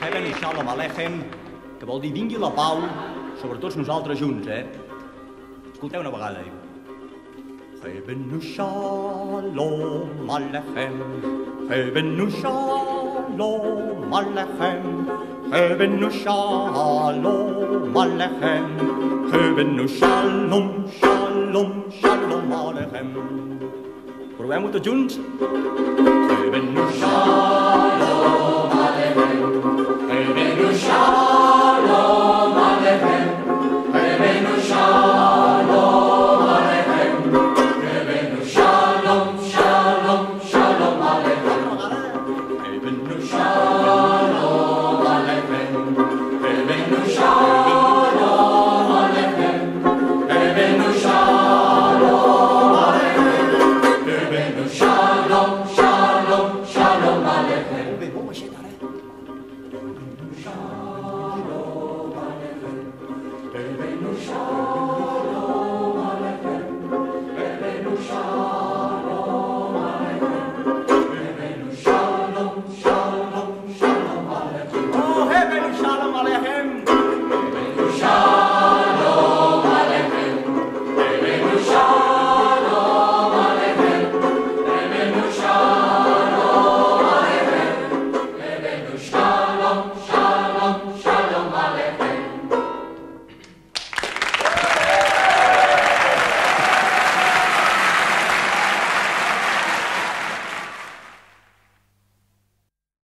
Heben i Shalom Alechem, que vol dir vingui la pau sobre tots nosaltres junts, eh? Escolteu una vegada, diu. Heben i Shalom Alechem, Heben i Shalom Alechem, Heben i Shalom Alechem, Heben i Shalom, Shalom, Shalom Alechem. Provem-ho tots junts? Heben i Shalom